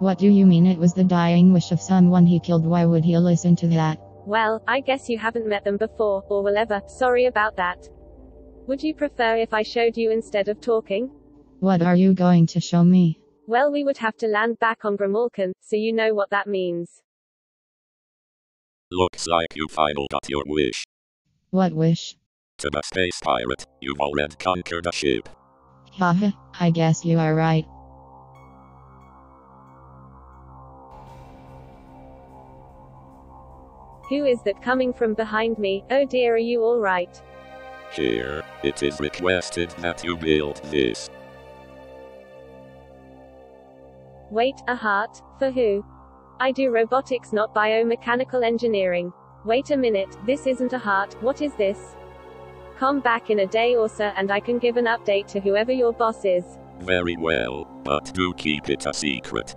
What do you mean it was the dying wish of someone he killed? Why would he listen to that? Well, I guess you haven't met them before, or will ever. Sorry about that. Would you prefer if I showed you instead of talking? What are you going to show me? Well, we would have to land back on Grimalkin, so you know what that means. Looks like you finally got your wish. What wish? To the space pirate, you've already conquered a ship. Haha, I guess you are right. Who is that coming from behind me? Oh dear, are you alright? Here, it is requested that you build this. Wait, a heart? For who? I do robotics, not biomechanical engineering. Wait a minute, this isn't a heart, what is this? Come back in a day or so and I can give an update to whoever your boss is. Very well, but do keep it a secret.